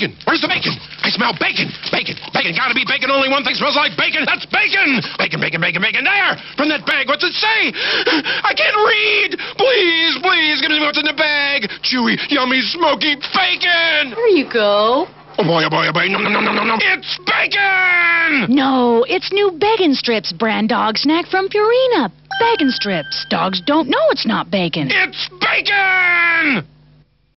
bacon? Where's the bacon? I smell bacon. Bacon. Bacon. Gotta be bacon. Only one thing smells like bacon. That's bacon. Bacon, bacon, bacon, bacon. There! From that bag. What's it say? I can't read. Please, please, give me what's in the bag. Chewy, yummy, smoky bacon. There you go. Oh boy, oh boy, oh boy. No, no, no, no, no, no. It's bacon! No, it's new Beggin' Strips brand dog snack from Purina. Beggin' Strips. Dogs don't know it's not bacon. It's bacon!